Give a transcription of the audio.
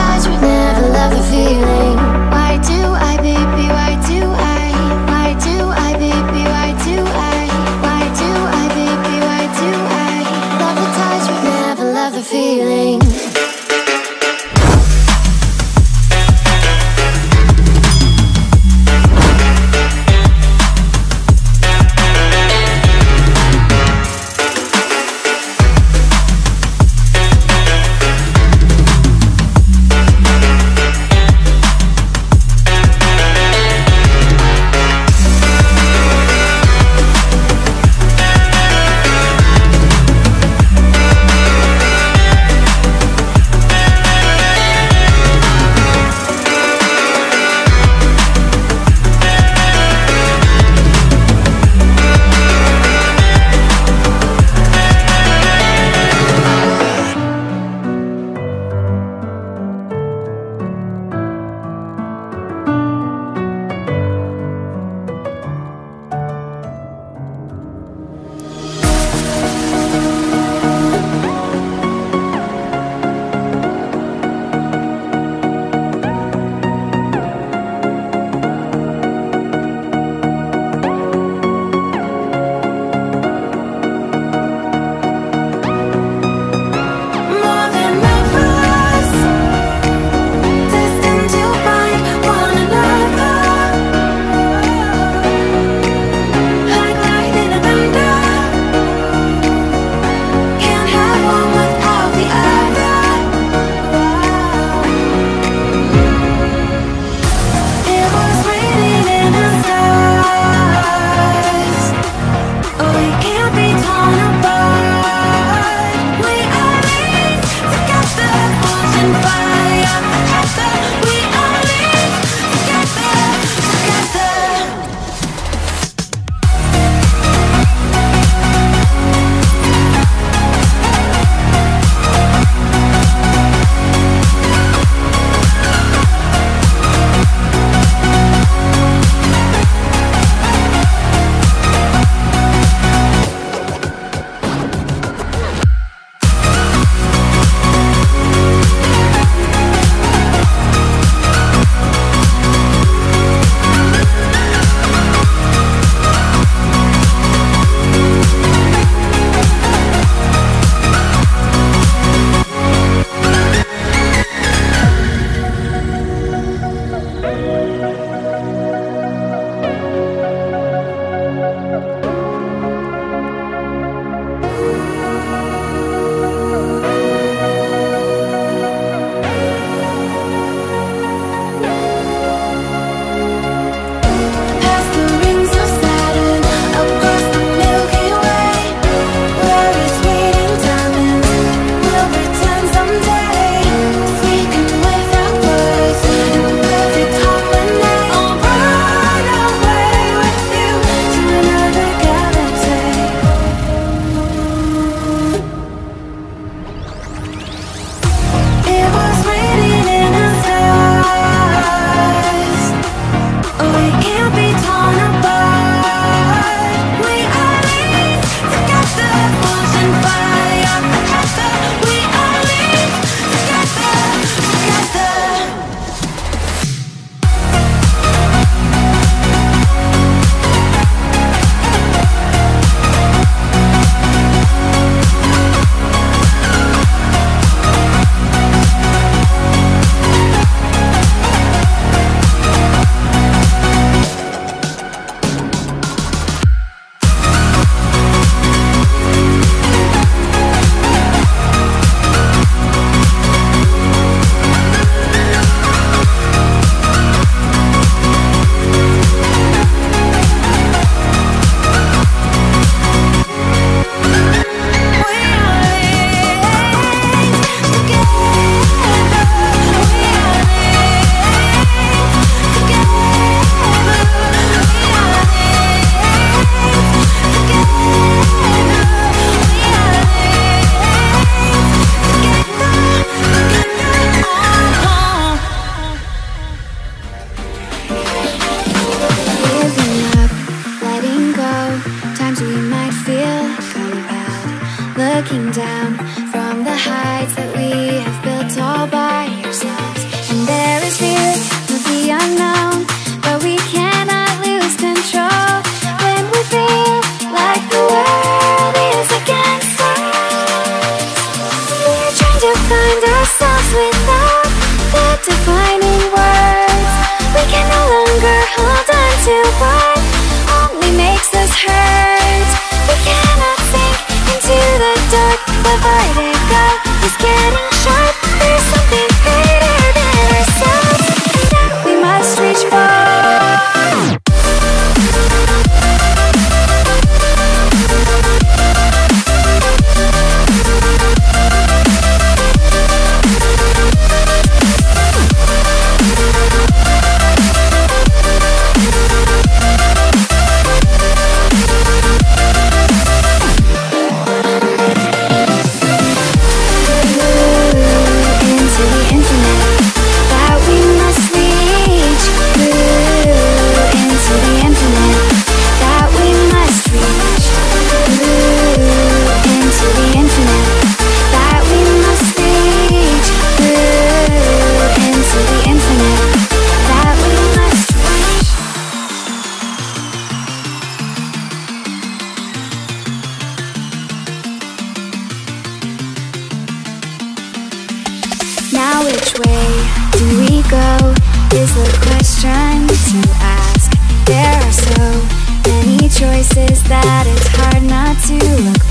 times we never love the feeling. Looking down from the heights that it's hard not to look